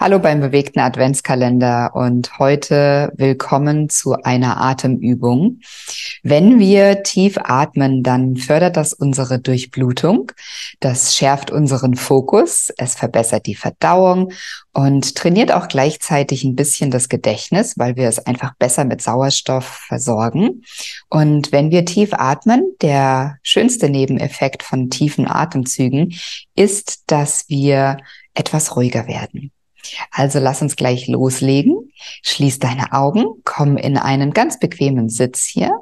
Hallo beim bewegten Adventskalender und heute willkommen zu einer Atemübung. Wenn wir tief atmen, dann fördert das unsere Durchblutung, das schärft unseren Fokus, es verbessert die Verdauung und trainiert auch gleichzeitig ein bisschen das Gedächtnis, weil wir es einfach besser mit Sauerstoff versorgen. Und wenn wir tief atmen, der schönste Nebeneffekt von tiefen Atemzügen ist, dass wir etwas ruhiger werden. Also lass uns gleich loslegen. Schließ deine Augen, komm in einen ganz bequemen Sitz hier.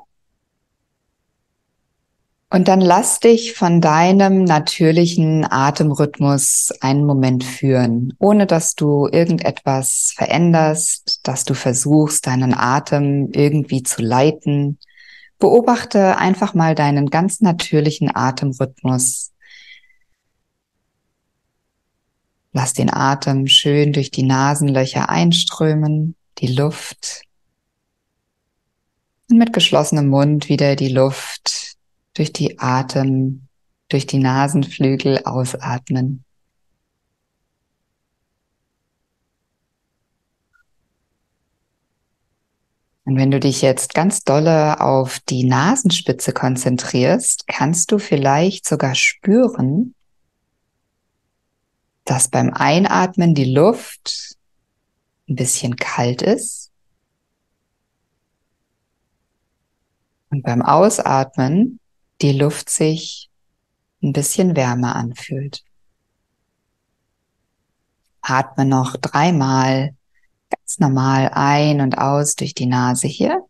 Und dann lass dich von deinem natürlichen Atemrhythmus einen Moment führen, ohne dass du irgendetwas veränderst, dass du versuchst, deinen Atem irgendwie zu leiten. Beobachte einfach mal deinen ganz natürlichen Atemrhythmus Lass den Atem schön durch die Nasenlöcher einströmen, die Luft. Und mit geschlossenem Mund wieder die Luft durch die Atem, durch die Nasenflügel ausatmen. Und wenn du dich jetzt ganz dolle auf die Nasenspitze konzentrierst, kannst du vielleicht sogar spüren, dass beim Einatmen die Luft ein bisschen kalt ist und beim Ausatmen die Luft sich ein bisschen wärmer anfühlt. Atme noch dreimal ganz normal ein und aus durch die Nase hier.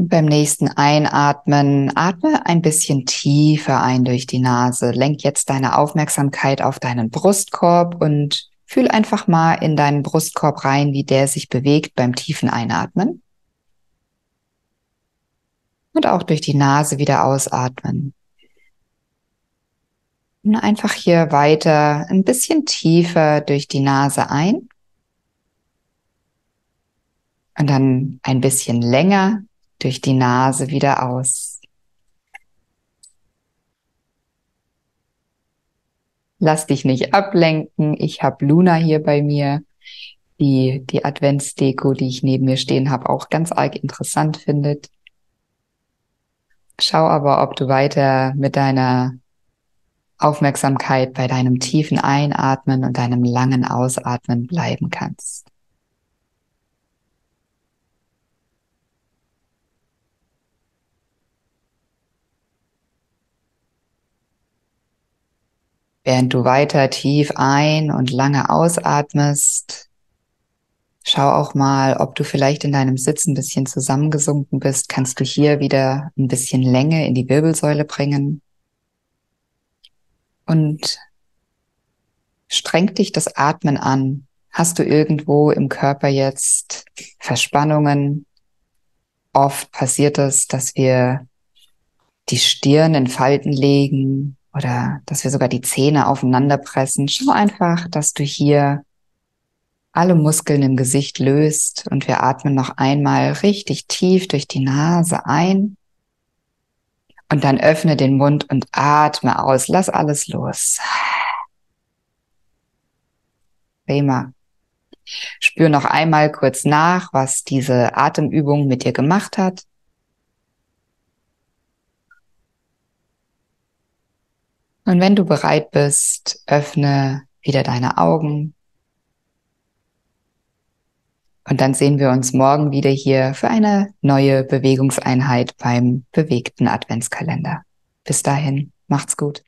Und beim nächsten Einatmen atme ein bisschen tiefer ein durch die Nase. Lenk jetzt deine Aufmerksamkeit auf deinen Brustkorb und fühl einfach mal in deinen Brustkorb rein, wie der sich bewegt beim tiefen Einatmen. Und auch durch die Nase wieder ausatmen. Und einfach hier weiter ein bisschen tiefer durch die Nase ein. Und dann ein bisschen länger durch die Nase wieder aus. Lass dich nicht ablenken. Ich habe Luna hier bei mir, die die Adventsdeko, die ich neben mir stehen habe, auch ganz arg interessant findet. Schau aber, ob du weiter mit deiner Aufmerksamkeit bei deinem tiefen Einatmen und deinem langen Ausatmen bleiben kannst. Während du weiter tief ein und lange ausatmest, schau auch mal, ob du vielleicht in deinem Sitz ein bisschen zusammengesunken bist. Kannst du hier wieder ein bisschen Länge in die Wirbelsäule bringen. Und streng dich das Atmen an. Hast du irgendwo im Körper jetzt Verspannungen? Oft passiert es, dass wir die Stirn in Falten legen oder dass wir sogar die Zähne aufeinander pressen. Schau einfach, dass du hier alle Muskeln im Gesicht löst und wir atmen noch einmal richtig tief durch die Nase ein und dann öffne den Mund und atme aus. Lass alles los. Prima. Spür noch einmal kurz nach, was diese Atemübung mit dir gemacht hat. Und wenn du bereit bist, öffne wieder deine Augen. Und dann sehen wir uns morgen wieder hier für eine neue Bewegungseinheit beim bewegten Adventskalender. Bis dahin, macht's gut.